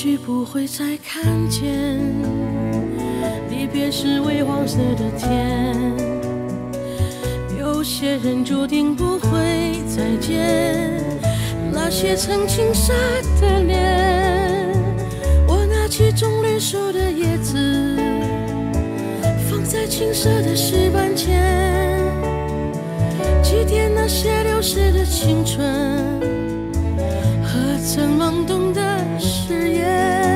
许不会再看见，离别时微黄色的天。有些人注定不会再见，那些曾经傻的脸。我拿起棕榈树的叶子，放在青涩的石板前，祭奠那些流逝的青春和。曾懵懂的誓言，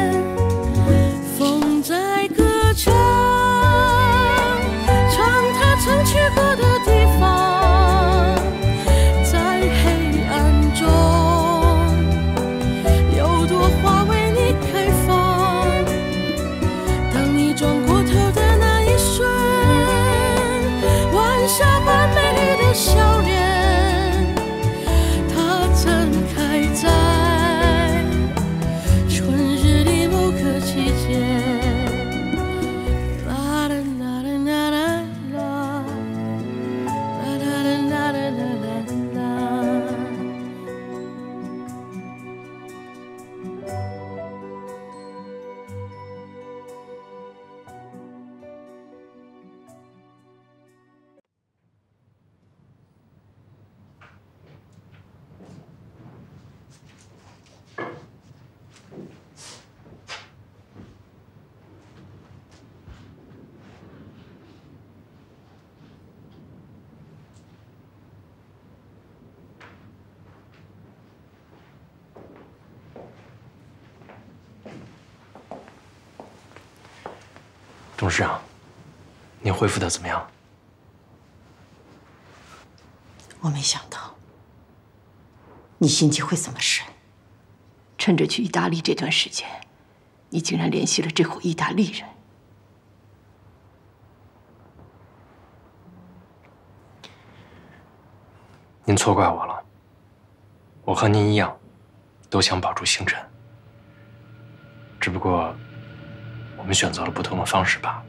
董事长，你恢复的怎么样？我没想到你心机会这么深。趁着去意大利这段时间，你竟然联系了这伙意大利人。您错怪我了。我和您一样，都想保住星辰，只不过……我们选择了不同的方式吧。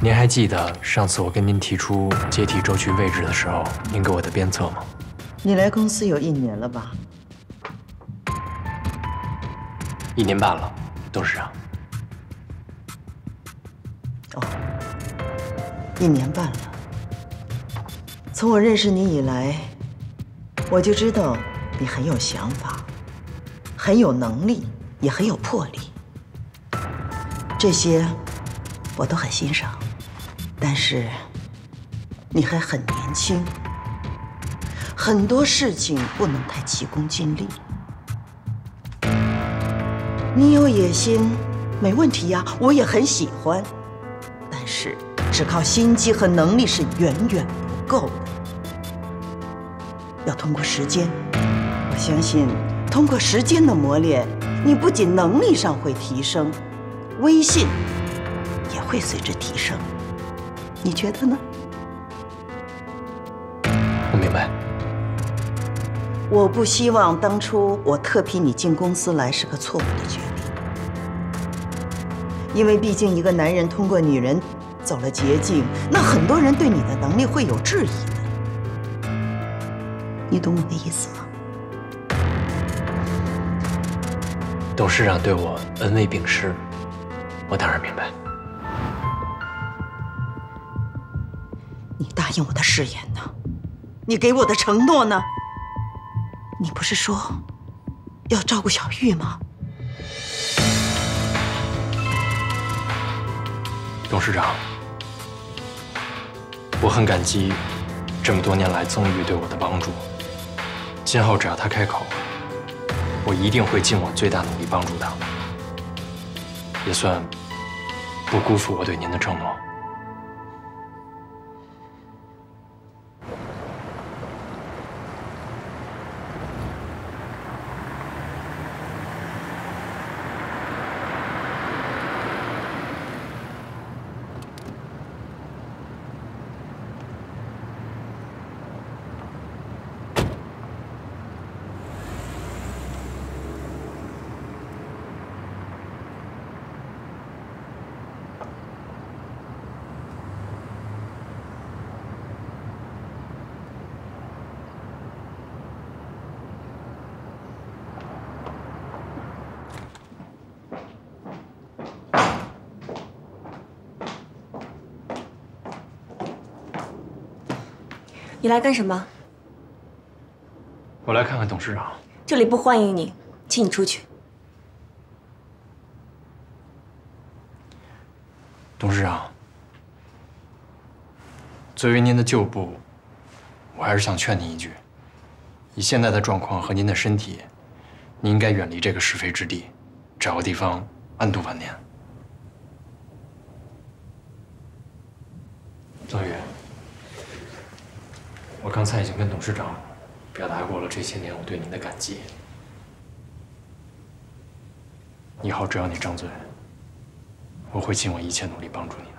您还记得上次我跟您提出接替周局位置的时候，您给我的鞭策吗？你来公司有一年了吧？一年半了，董事长。哦，一年半了。从我认识你以来，我就知道你很有想法。很有能力，也很有魄力，这些我都很欣赏。但是你还很年轻，很多事情不能太急功近利。你有野心，没问题呀，我也很喜欢。但是只靠心机和能力是远远不够的，要通过时间。我相信。通过时间的磨练，你不仅能力上会提升，威信也会随之提升。你觉得呢？我明白。我不希望当初我特批你进公司来是个错误的决定，因为毕竟一个男人通过女人走了捷径，那很多人对你的能力会有质疑的。你懂我的意思吗？董事长对我恩威并施，我当然明白。你答应我的誓言呢？你给我的承诺呢？你不是说要照顾小玉吗？董事长，我很感激这么多年来宗玉对我的帮助。今后只要他开口。我一定会尽我最大努力帮助他，也算不辜负我对您的承诺。你来干什么？我来看看董事长。这里不欢迎你，请你出去。董事长，作为您的旧部，我还是想劝您一句：以现在的状况和您的身体，您应该远离这个是非之地，找个地方安度晚年。曾宇，我刚才已经跟董事长表达过了这些年我对您的感激。以后只要你张嘴，我会尽我一切努力帮助你。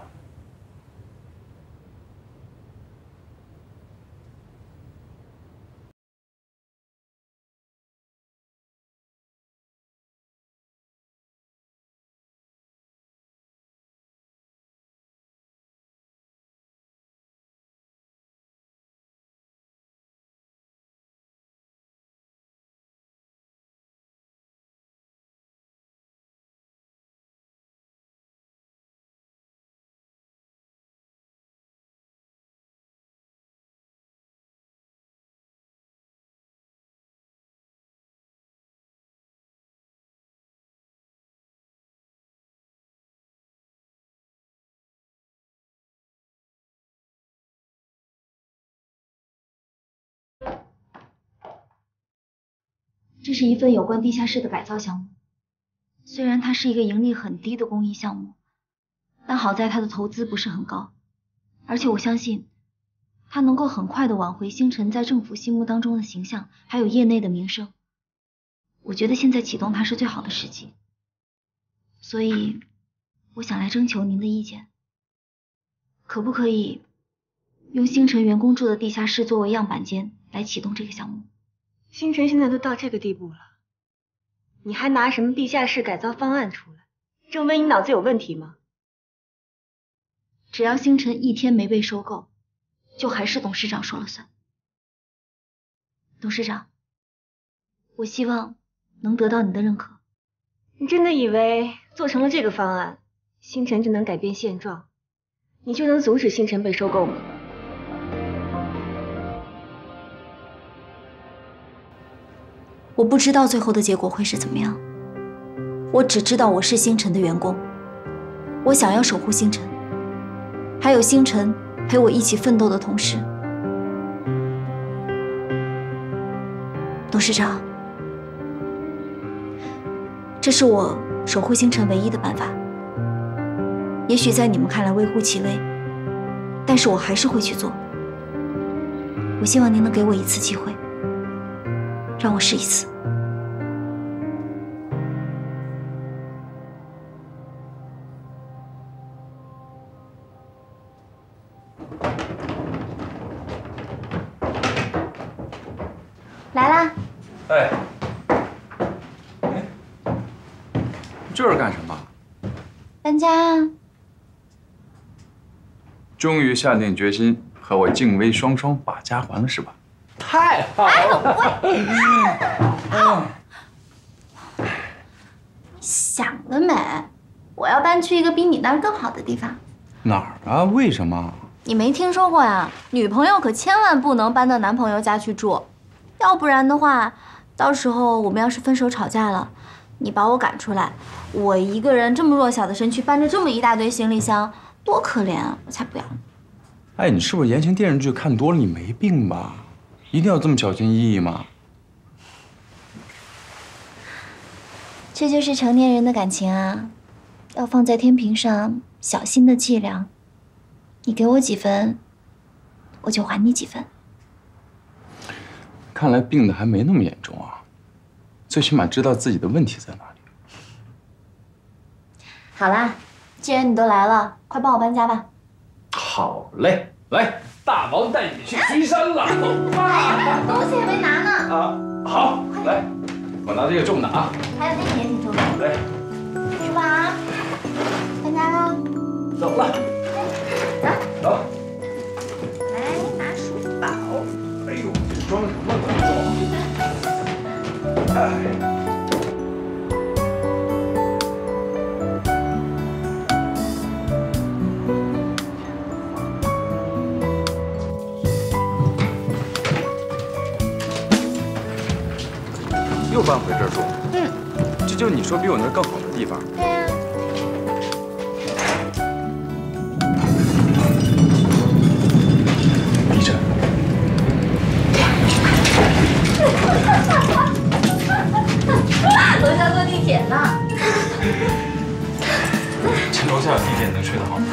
这是一份有关地下室的改造项目。虽然它是一个盈利很低的公益项目，但好在它的投资不是很高，而且我相信，它能够很快的挽回星辰在政府心目当中的形象，还有业内的名声。我觉得现在启动它是最好的时机，所以我想来征求您的意见，可不可以用星辰员工住的地下室作为样板间来启动这个项目？星辰现在都到这个地步了，你还拿什么地下室改造方案出来？郑威，你脑子有问题吗？只要星辰一天没被收购，就还是董事长说了算。董事长，我希望能得到你的认可。你真的以为做成了这个方案，星辰就能改变现状，你就能阻止星辰被收购吗？我不知道最后的结果会是怎么样，我只知道我是星辰的员工，我想要守护星辰，还有星辰陪我一起奋斗的同事。董事长，这是我守护星辰唯一的办法。也许在你们看来微乎其微，但是我还是会去做。我希望您能给我一次机会。让我试一次。来啦！哎，哎，这是干什么？搬家啊。终于下定决心和我静薇双双把家还了，是吧？太好了！你想得美！我要搬去一个比你那儿更好的地方。哪儿啊？为什么？你没听说过呀？女朋友可千万不能搬到男朋友家去住，要不然的话，到时候我们要是分手吵架了，你把我赶出来，我一个人这么弱小的身躯搬着这么一大堆行李箱，多可怜啊！我才不要。哎，你是不是言情电视剧看多了？你没病吧？一定要这么小心翼翼吗？这就是成年人的感情啊，要放在天平上小心的计量。你给我几分，我就还你几分。看来病的还没那么严重啊，最起码知道自己的问题在哪里。好啦，既然你都来了，快帮我搬家吧。好嘞，来。大王带你去巡山了，东西还没拿呢。啊，好，来，我拿这个重的啊。还有那个也挺重的。来，去吧，搬家了。走了。走。走。来，拿书包。哎呦，这装什么？哎。搬回这儿住？嗯，这就是你说比我那儿更好的地方。对呀。李晨，楼下坐地铁呢。这楼下有地铁能睡得好吗？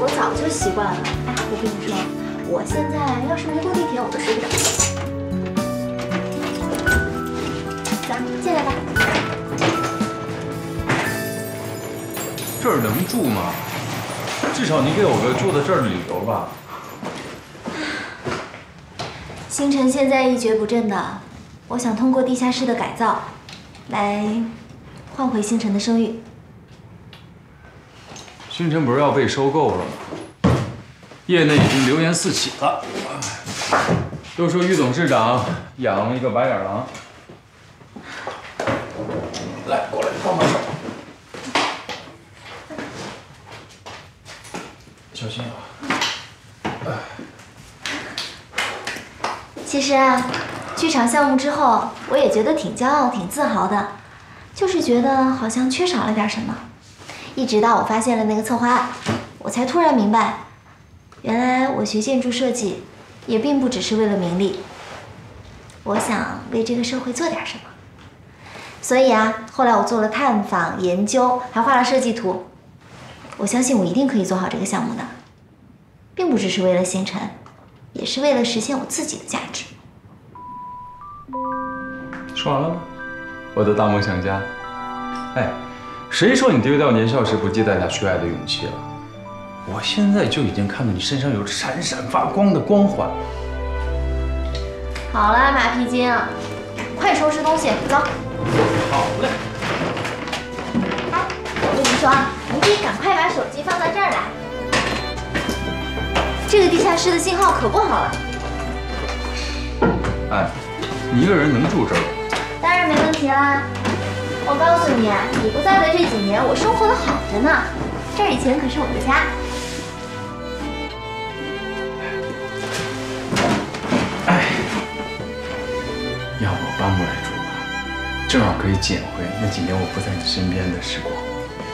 我早就习惯了。哎，我跟你说，我现在要是没坐地铁，我都睡不着。进来吧。这儿能住吗？至少你给我个住在这儿的理由吧。星辰现在一蹶不振的，我想通过地下室的改造，来换回星辰的声誉。星辰不是要被收购了吗？业内已经流言四起了，都说于董事长养了一个白眼狼。来，过来帮帮手。其实啊，剧场项目之后，我也觉得挺骄傲、挺自豪的，就是觉得好像缺少了点什么。一直到我发现了那个策划案，我才突然明白，原来我学建筑设计，也并不只是为了名利。我想为这个社会做点什么。所以啊，后来我做了探访、研究，还画了设计图。我相信我一定可以做好这个项目的，并不只是为了星辰，也是为了实现我自己的价值。说完了吗？我的大梦想家。哎，谁说你丢掉年少时不计代价去爱的勇气了？我现在就已经看到你身上有闪闪发光的光环。好了，马屁精，快收拾东西，走。好嘞。哎，我跟你说啊，你可以赶快把手机放到这儿来。这个地下室的信号可不好了。哎，你一个人能住这儿吗？当然没问题啦。我告诉你，你不在的这几年，我生活的好着呢。这儿以前可是我的家。哎要不搬过来住吧，正好可以捡回那几年我不在你身边的时光。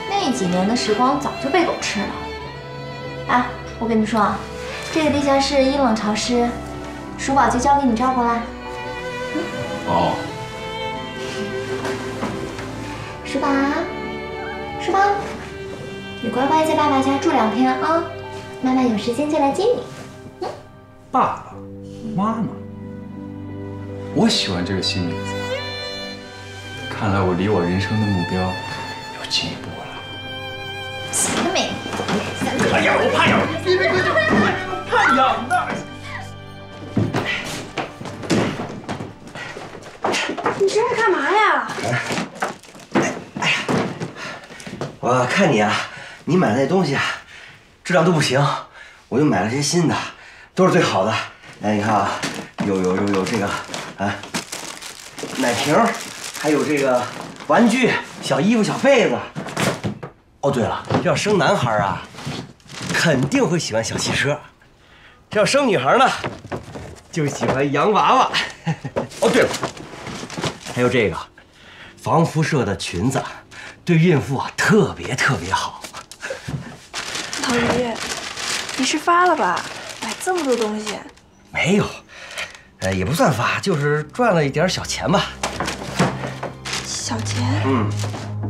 那几年的时光早就被狗吃了。哎，我跟你说啊，这个地下室阴冷潮湿，鼠宝就交给你照顾啦。哦，鼠宝，鼠宝，你乖乖在爸爸家住两天啊，妈妈有时间就来接你。爸爸妈妈，我喜欢这个新名字。看来我离我人生的目标又进一步了。行了没？哎呀，我怕痒，别别别别，怕痒的。你这是干嘛呀？我看你啊，你买的那东西啊，质量都不行，我就买了些新的，都是最好的。哎，你看啊，有有有有这个啊，奶瓶，还有这个玩具、小衣服、小被子。哦，对了，要生男孩啊，肯定会喜欢小汽车；这要生女孩呢，就喜欢洋娃娃。哦，对了，还有这个防辐射的裙子，对孕妇啊特别特别好。老于，你是发了吧？买这么多东西，没有，呃，也不算发，就是赚了一点小钱吧。小钱。嗯，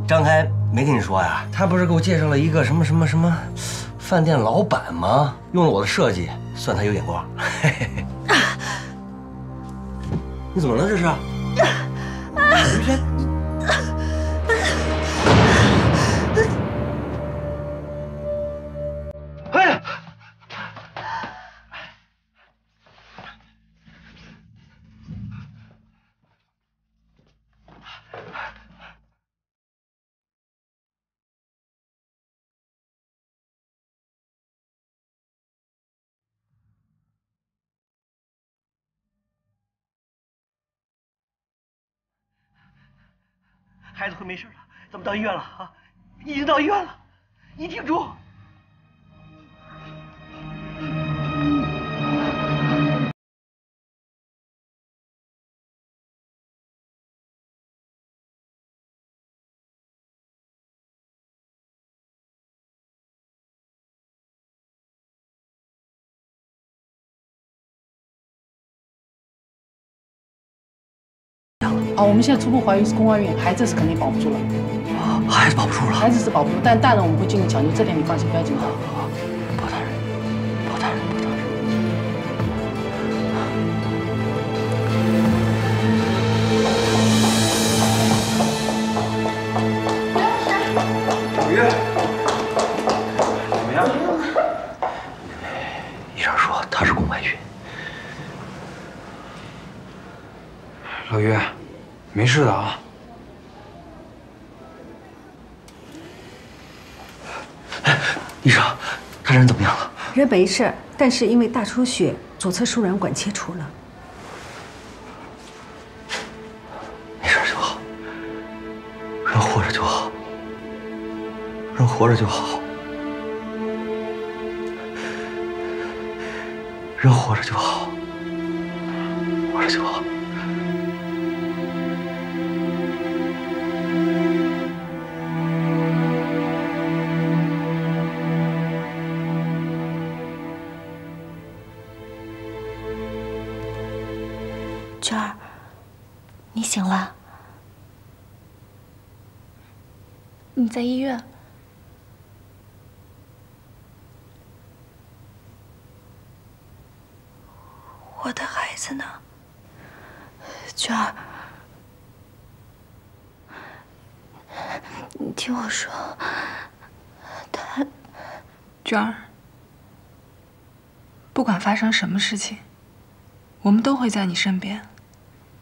张开没跟你说呀？他不是给我介绍了一个什么什么什么饭店老板吗？用了我的设计，算他有眼光。你怎么了？这是？于轩，孩子会没事的，咱们到医院了啊！已经到医院了，你挺住。啊，我们现在初步怀疑是宫外孕，孩子是肯定保不住了。孩子保不住了。孩子是保不住，但大人我们会尽力抢救，这点你放心，不要紧张。包大人，包大人，包大人。老岳，怎么样？医生说他是宫外孕。老岳，没事的啊。哎医生，他人怎么样了？人没事，但是因为大出血，左侧输卵管切除了。没事就好，人活着就好，人活着就好，人活着就好，活着就好。娟儿，你醒了？你在医院？我的孩子呢？娟儿，你听我说，他娟儿，不管发生什么事情，我们都会在你身边，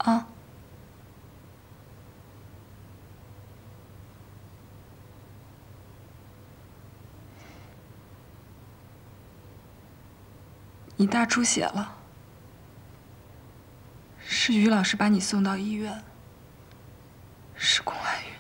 啊。你大出血了，是于老师把你送到医院，是宫外孕。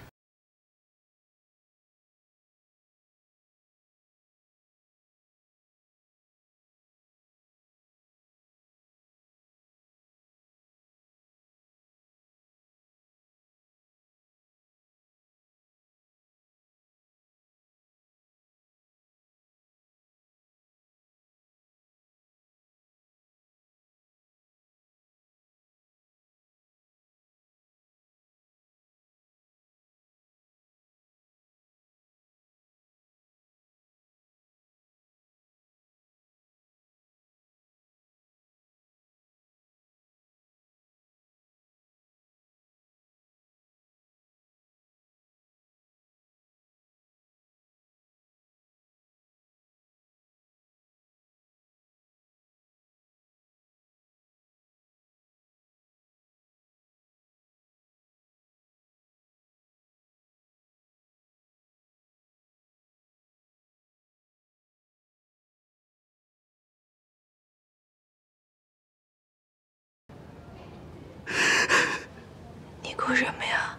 哭什么呀？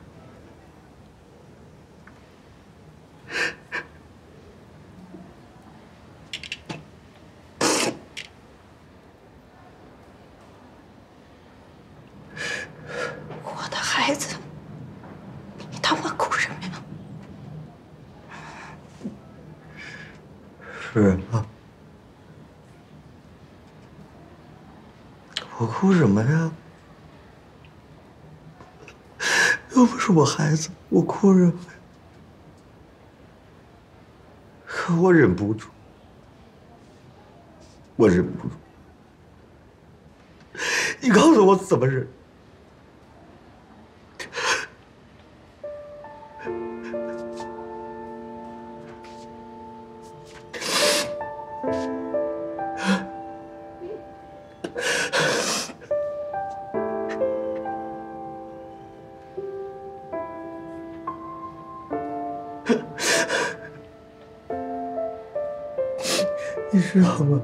我的孩子，你他妈哭什么呀？是吗，我哭什么呀？又不是我孩子，我哭着？可我忍不住，我忍不住。你告诉我怎么忍？你知道吗？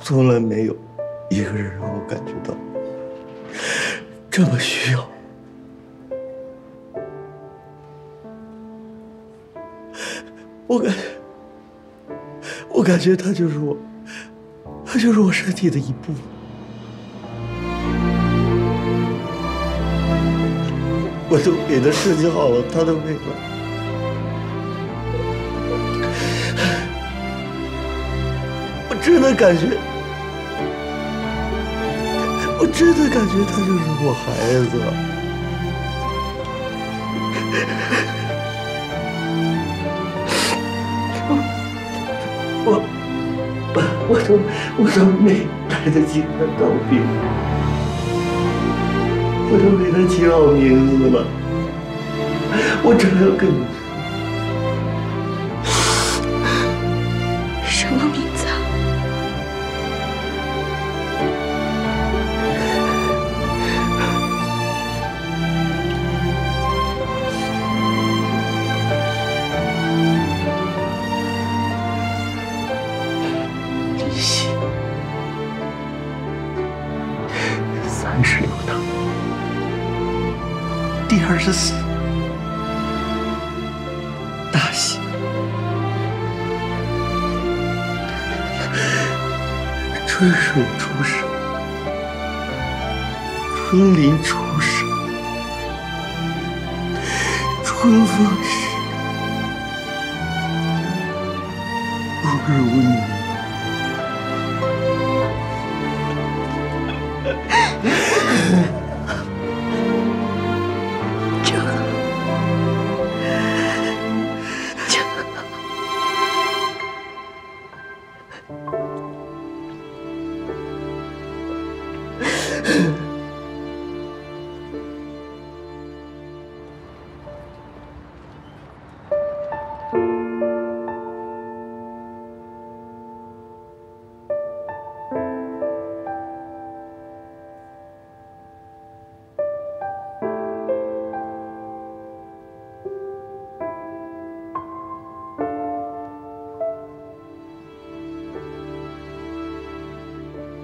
从来没有一个人让我感觉到这么需要。我感，我感觉他就是我，他就是我身体的一部分。我都给他设计好了他的未来。真的感觉，我真的感觉他就是我孩子。我我我都我都没来得及跟他道别，我都给他起好名字了，我正要跟你说，什么名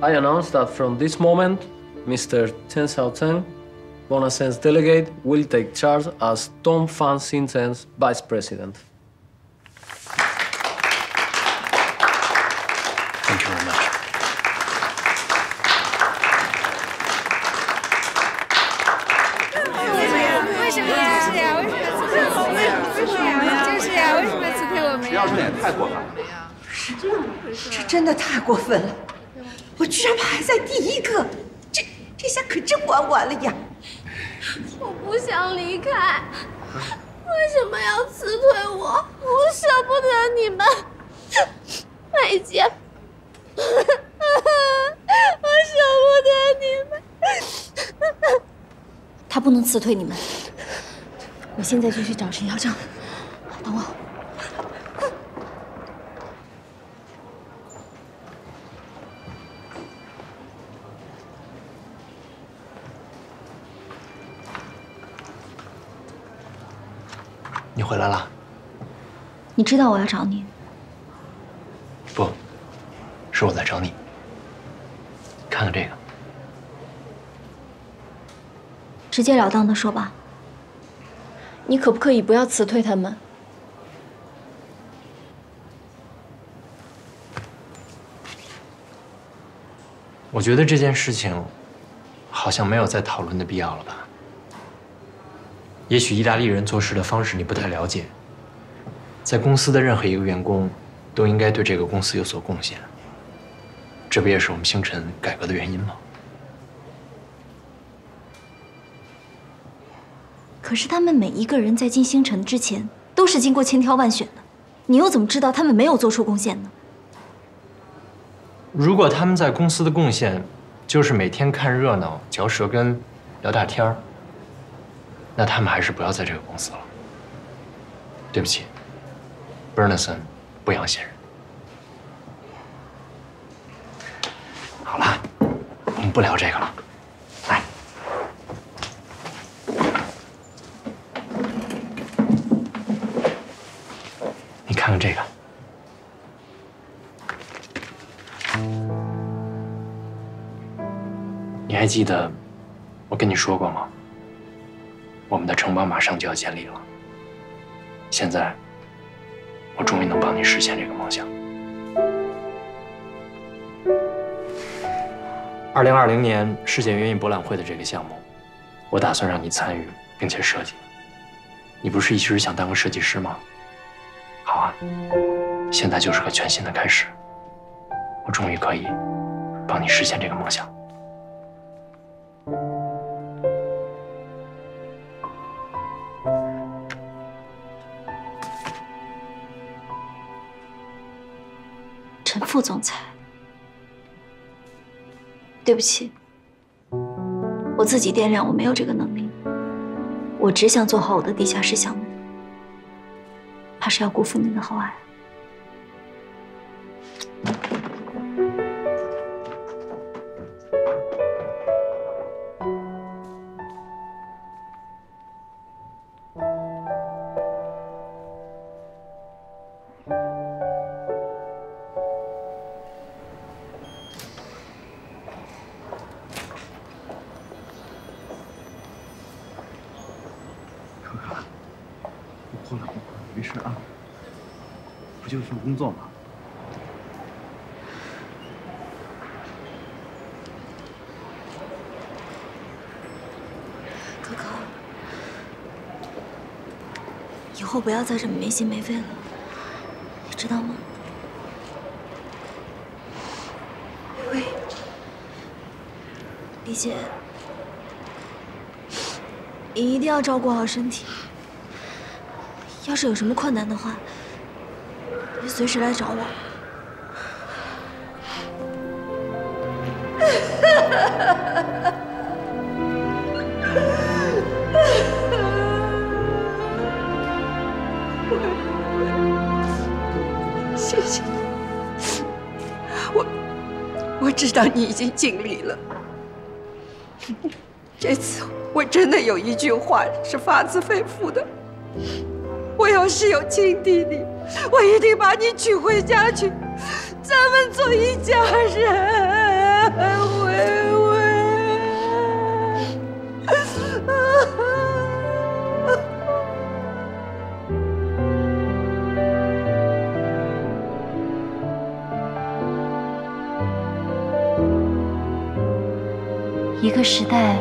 I announce that from this moment, Mr. Chen Xiaoteng, Bonasen's delegate, will take charge as Tom Fan Xinzhen's vice president. Thank you very much. 为什么就是呀？为什 现在就去找陈校长，等我。你回来了？你知道我要找你，不，是我在找你。看看这个，直截了当的说吧。你可不可以不要辞退他们？我觉得这件事情好像没有再讨论的必要了吧？也许意大利人做事的方式你不太了解，在公司的任何一个员工都应该对这个公司有所贡献，这不也是我们星辰改革的原因吗？可是他们每一个人在进星辰之前都是经过千挑万选的，你又怎么知道他们没有做出贡献呢？如果他们在公司的贡献就是每天看热闹、嚼舌根、聊大天儿，那他们还是不要在这个公司了。对不起 b e r n e s o n 不养闲人。好了，我们不聊这个了。看这个。你还记得我跟你说过吗？我们的城堡马上就要建立了。现在，我终于能帮你实现这个梦想。二零二零年世界园艺博览会的这个项目，我打算让你参与并且设计。你不是一直想当个设计师吗？好啊现在就是个全新的开始我终于可以帮你实现这个梦想。陈副总裁对不起我自己掂量我没有这个能力我只想做好我的地下室项目。我是要辜负您的厚爱。份工作吗？可可，以后不要再这么没心没肺了，你知道吗？微微，李姐，你一定要照顾好身体。要是有什么困难的话，你随时来找我。谢谢你，我我知道你已经尽力了。这次我真的有一句话是发自肺腑的，我要是有亲弟弟，我一定把你娶回家去，咱们做一家人。微微。一个时代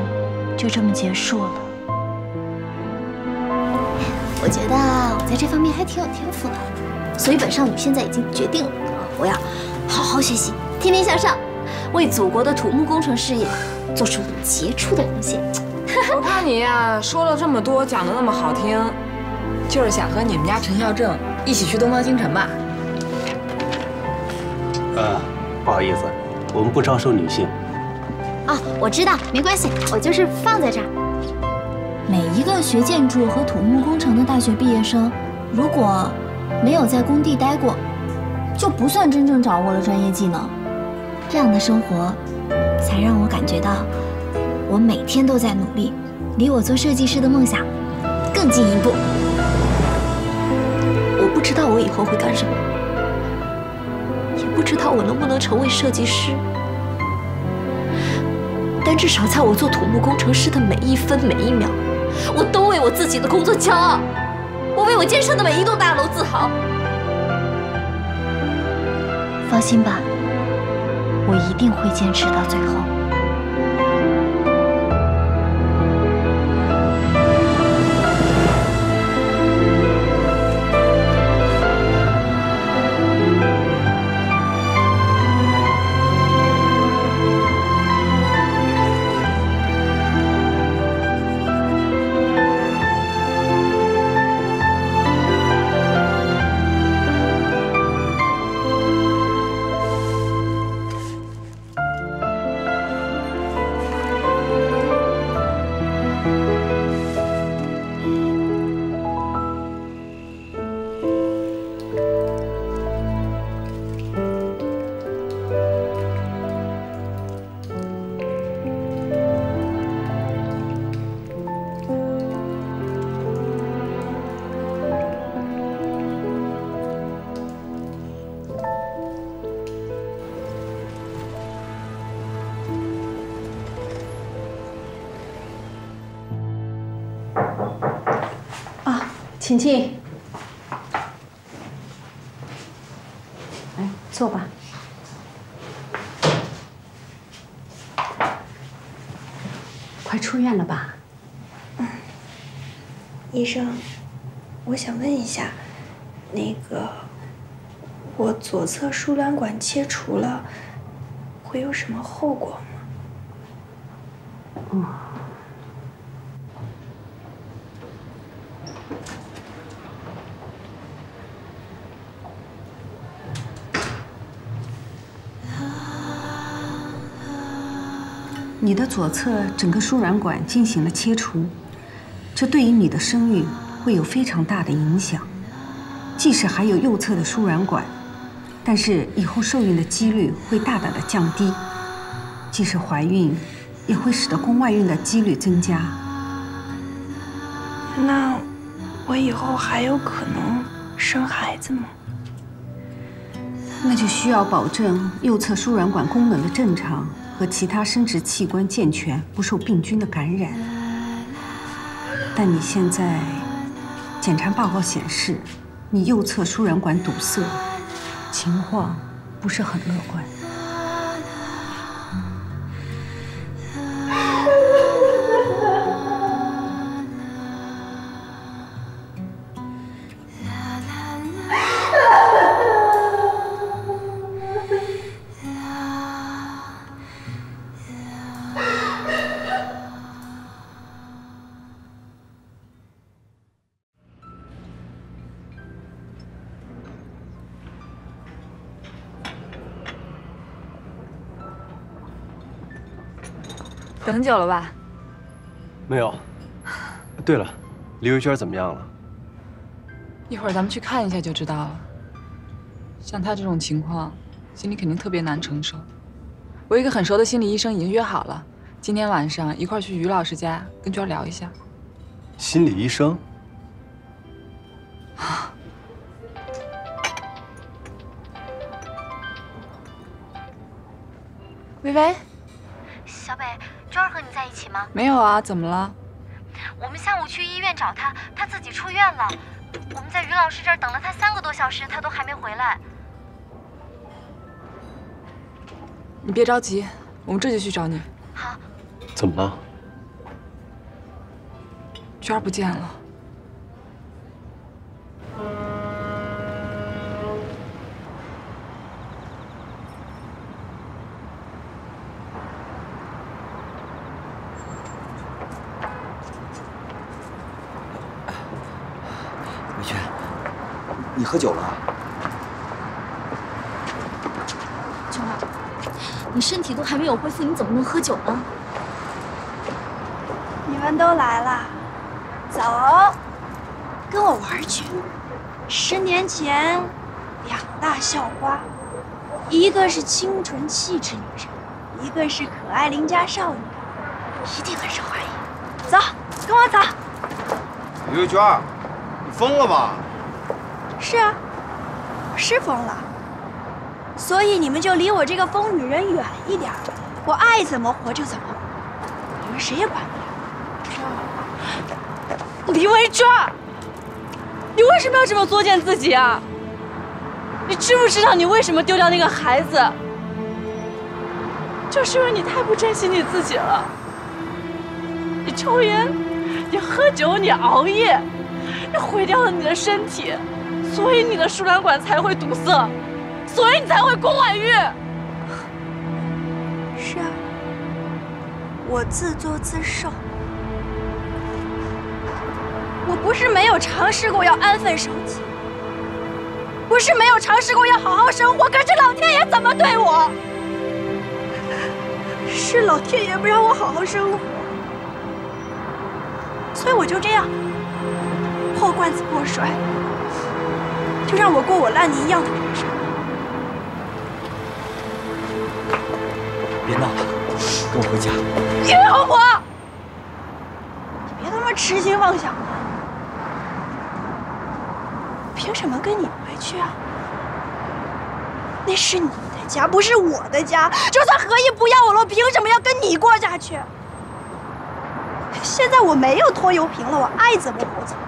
就这么结束了。我觉得啊我在这方面还挺有天赋的，所以本少女现在已经决定了，我要好好学习，天天向上，为祖国的土木工程事业做出杰出的贡献。我看你呀，说了这么多，讲的那么好听，就是想和你们家陈孝正一起去东方星辰吧？呃，不好意思，我们不招收女性。哦，我知道，没关系，我就是放在这儿。每一个学建筑和土木工程的大学毕业生，如果没有在工地待过，就不算真正掌握了专业技能。这样的生活，才让我感觉到，我每天都在努力，离我做设计师的梦想更进一步。我不知道我以后会干什么，也不知道我能不能成为设计师。但至少在我做土木工程师的每一分每一秒，我都为我自己的工作骄傲，为我建设的每一栋大楼自豪。放心吧，我一定会坚持到最后。请进。来，坐吧。快出院了吧？嗯医生，我想问一下，那个我左侧输卵管切除了，会有什么后果吗？嗯。的左侧整个输卵管进行了切除，这对于你的生育会有非常大的影响。即使还有右侧的输卵管，但是以后受孕的几率会大大的降低。即使怀孕，也会使得宫外孕的几率增加。那我以后还有可能生孩子吗？那就需要保证右侧输卵管功能的正常和其他生殖器官健全，不受病菌的感染。但你现在检查报告显示，你右侧输卵管堵塞，情况不是很乐观。很久了吧？没有。对了，李维娟怎么样了？一会儿咱们去看一下就知道了。像她这种情况，心里肯定特别难承受。我一个很熟的心理医生已经约好了，今天晚上一块去于老师家跟娟聊一下。心理医生？微微，小北，娟儿和你在一起吗？没有啊，怎么了？我们下午去医院找她，她自己出院了。我们在于老师这儿等了她三个多小时，她都还没回来。你别着急，我们这就去找你。好。怎么了？娟儿不见了。喝酒了？娟儿，你身体都还没有恢复，你怎么能喝酒呢？你们都来了，走，跟我玩去。十年前，两大校花，一个是清纯气质女神，一个是可爱邻家少女，一定很受欢迎。走，跟我走。李慧娟，你疯了吧？是啊，我是疯了，所以你们就离我这个疯女人远一点，我爱怎么活就怎么活，你们谁也管不了。李维娟，你为什么要这么作践自己啊？你知不知道你为什么丢掉那个孩子？就是因为你太不珍惜你自己了。你抽烟，你喝酒，你熬夜，你毁掉了你的身体，所以你的输卵管才会堵塞，所以你才会宫外孕。是啊，我自作自受。我不是没有尝试过要安分守己，不是没有尝试过要好好生活，可是老天爷怎么对我？是老天爷不让我好好生活，所以我就这样破罐子破摔，就让我过我烂泥一样的人生。别闹了，跟我回家。于红火，你别他妈痴心妄想了。凭什么跟你回去啊？那是你的家，不是我的家。就算何意不要我了，我凭什么要跟你过下去？现在我没有拖油瓶了，我爱怎么活怎么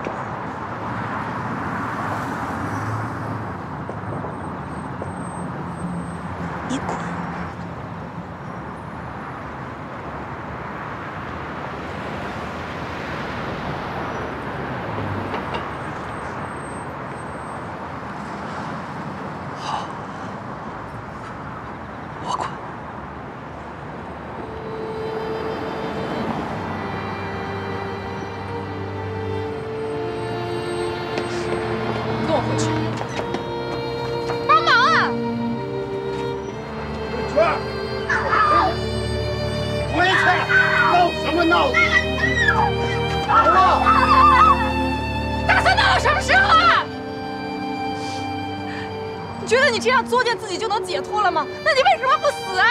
你这样作践自己就能解脱了吗？那你为什么不死啊？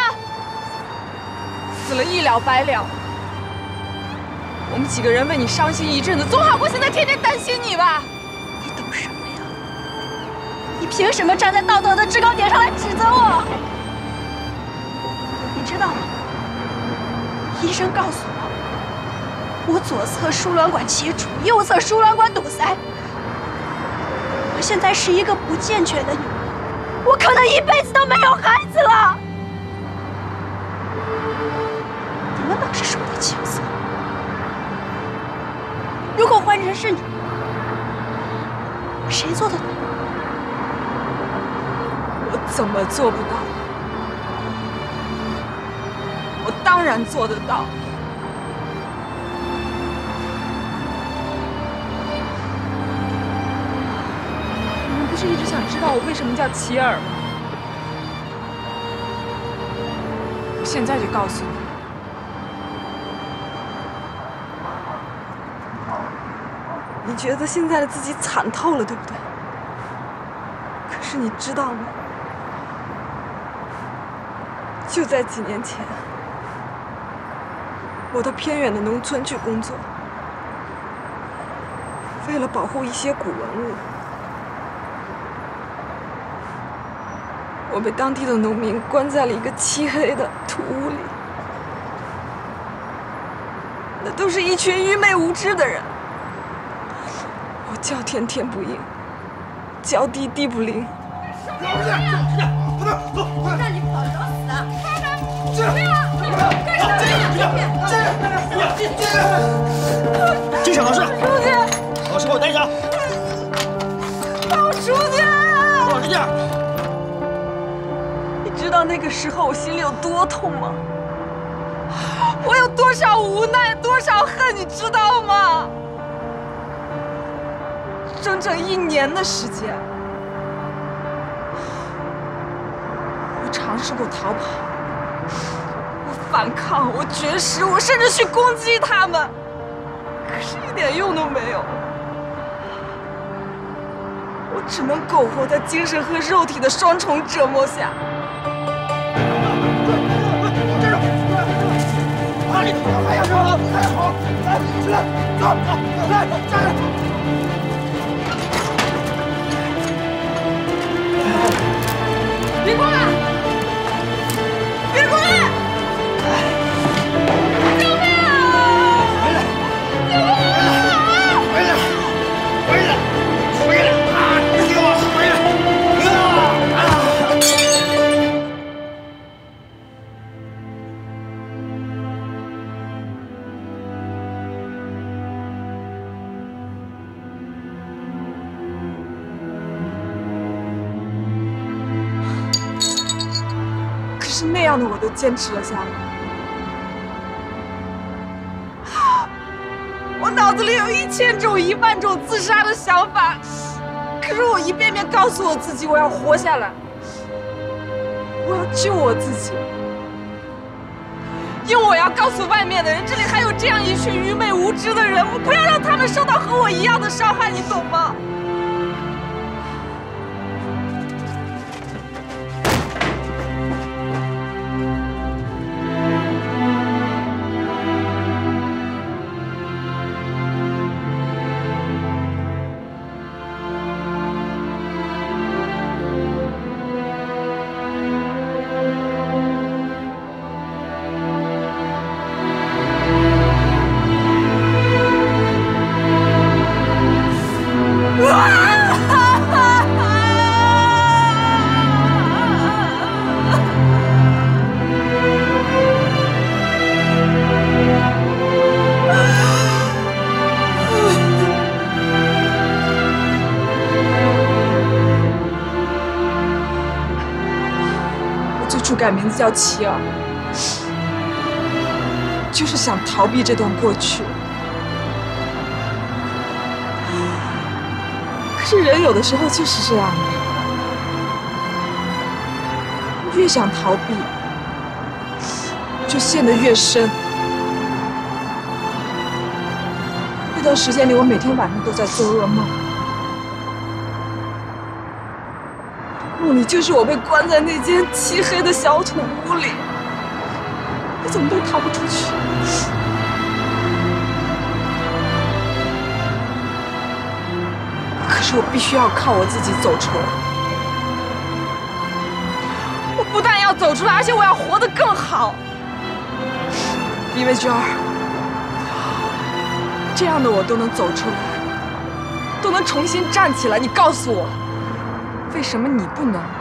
死了一了百了。我们几个人为你伤心一阵子，总好过现在天天担心你吧？你懂什么呀？你凭什么站在道德的制高点上来指责我？你知道吗？医生告诉我，我左侧输卵管切除，右侧输卵管堵塞。我现在是一个不健全的女一辈子都没有孩子了。你们老是说的轻松。如果换成是你，谁做得到？我怎么做不到？我当然做得到。你们不是一直想知道我为什么叫齐尔吗？现在就告诉你。你觉得现在的自己惨透了，对不对？可是你知道吗？就在几年前，我到偏远的农村去工作，为了保护一些古文物，我被当地的农民关在了一个漆黑的土屋里，那都是一群愚昧无知的人。我叫天天不应，叫地地不灵。不能走，让你跑着死啊！不要！干什么？进去！金小老师，出去！老师，给我待下。道那个时候我心里有多痛吗？我有多少无奈，多少恨，你知道吗？整整一年的时间，我尝试过逃跑，我反抗，我绝食，我甚至去攻击他们，可是一点用都没有。我只能苟活在精神和肉体的双重折磨下。哪里？还要跑？还要跑，来，起来，走，走，来，站着。别过来！坚持了下来。我脑子里有一千种、一万种自杀的想法，可是我一遍遍告诉我自己，我要活下来，我要救我自己，因为我要告诉外面的人，这里还有这样一群愚昧无知的人，我不要让他们受到和我一样的伤害，你懂吗？叫齐儿，就是想逃避这段过去。可是人有的时候就是这样的，越想逃避，就陷得越深。那段时间里，我每天晚上都在做噩梦，梦里就是我被关在那间漆黑的小土屋里，我怎么都逃不出去。可是我必须要靠我自己走出来。我不但要走出来，而且我要活得更好。李为娟，这样的我都能走出来，都能重新站起来。你告诉我，为什么你不能？